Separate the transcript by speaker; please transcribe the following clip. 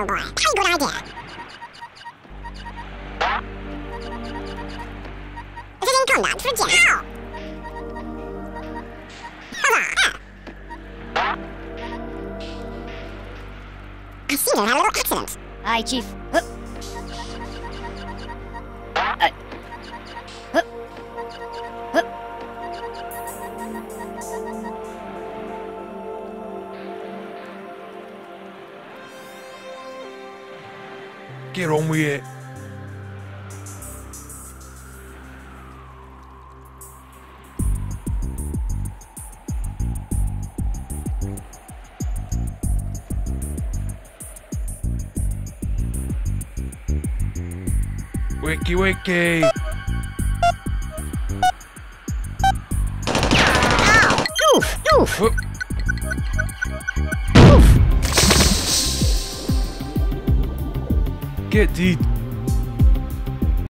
Speaker 1: Oh boy, pretty good idea. Visiting conduct for Jim. Oh. Huzzah! I see they had a little accident.
Speaker 2: Aye, Chief. Hup. Uh.
Speaker 3: Get on with it. Wiki wiki.
Speaker 1: Oof, oof.
Speaker 3: Hup. Get the